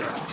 Shut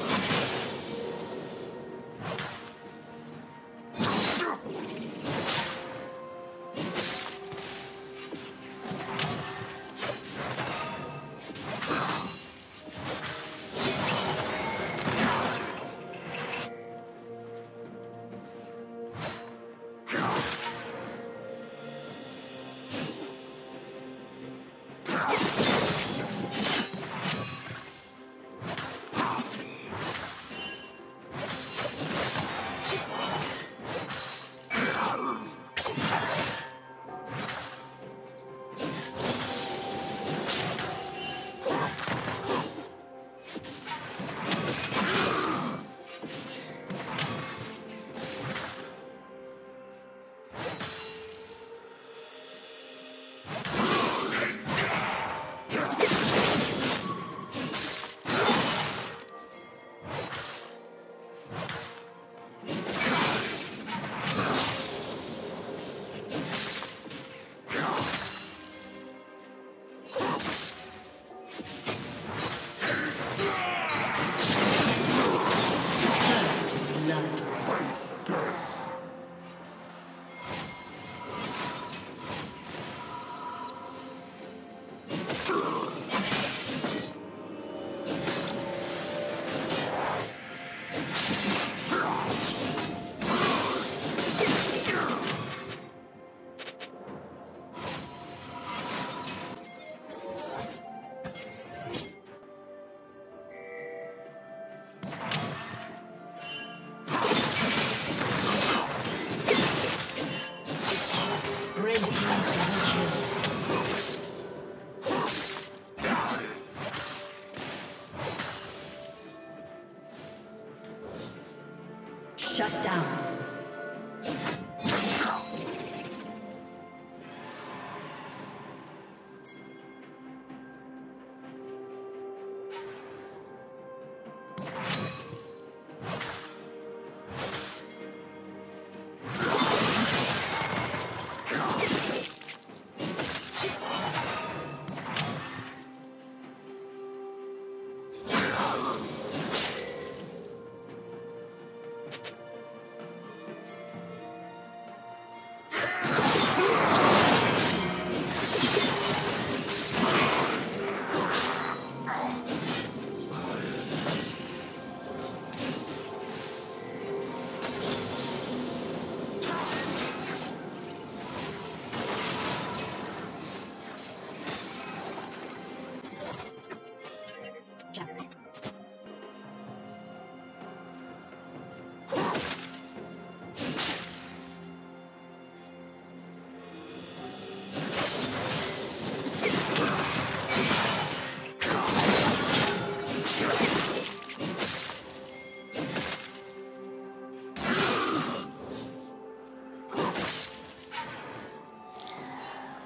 down.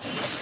Yeah.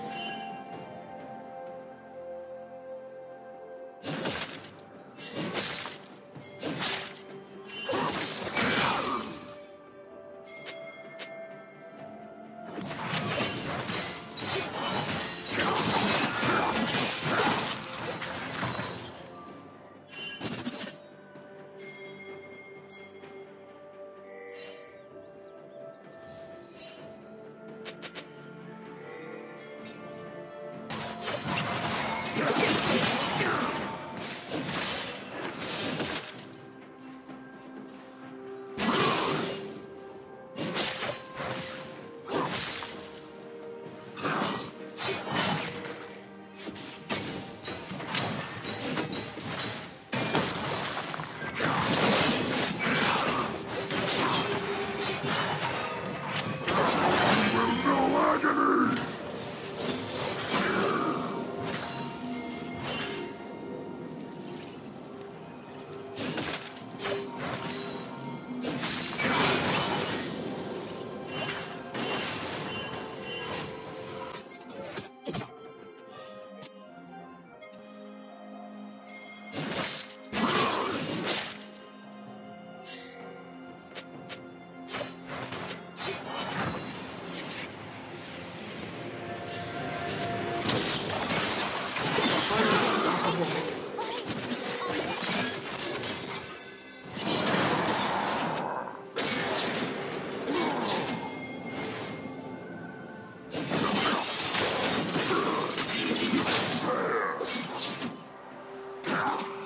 Wow.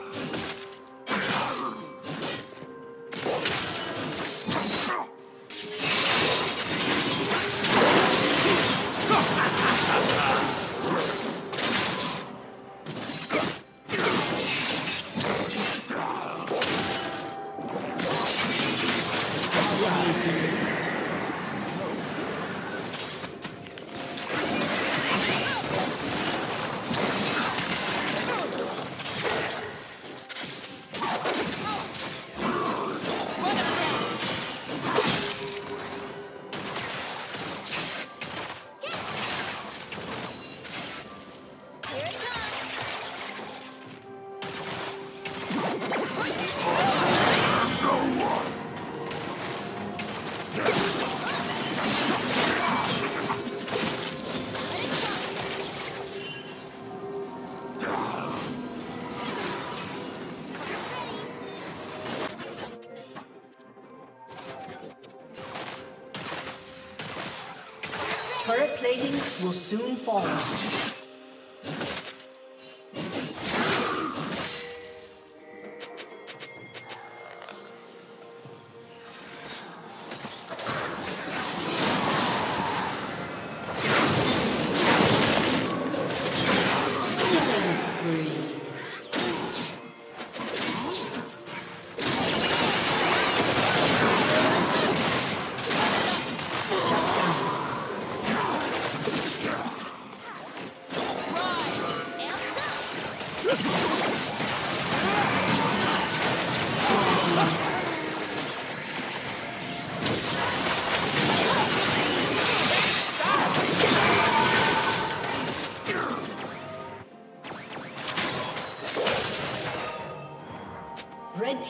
Will soon fall.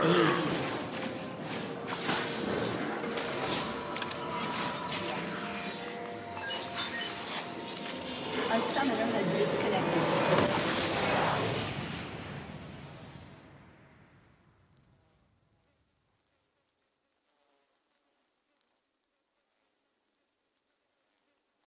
He's